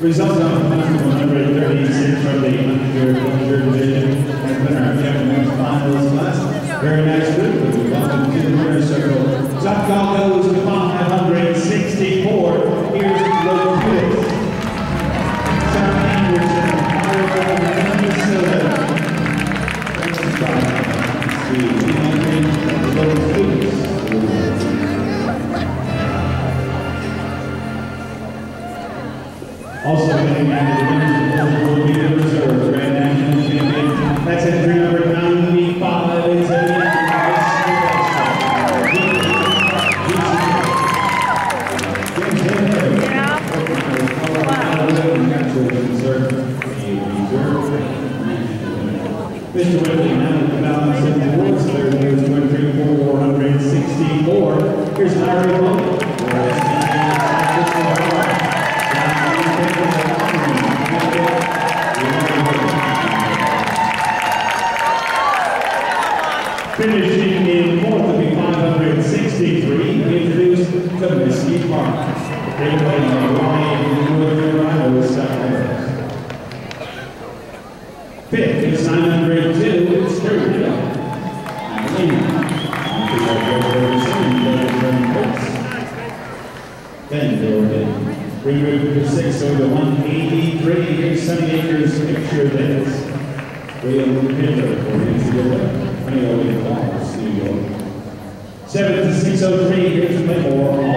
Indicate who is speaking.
Speaker 1: Results on the final number 36 from the under culture division and winner our gentlemen's finals class. Very nice group. We welcome to the winner's circle. Top call goes to 564. Here's Logan Felix. Sam Anderson, Colorado, Minnesota. Also to the women's will be the reserve Grand National Champion. That's entry number 95. It's a Mr. Whitley, now with the balance of the awards, there is 464. Here's Larry Finishing in fourth be 563, introduced Comiskey Park. They play in Ryan, North Carolina, Carolina. Fifth is 902, Sterling. Then there will be remove to six over eighty-three, here's Sunny Acres picture this. William Hitler, Seven to six oh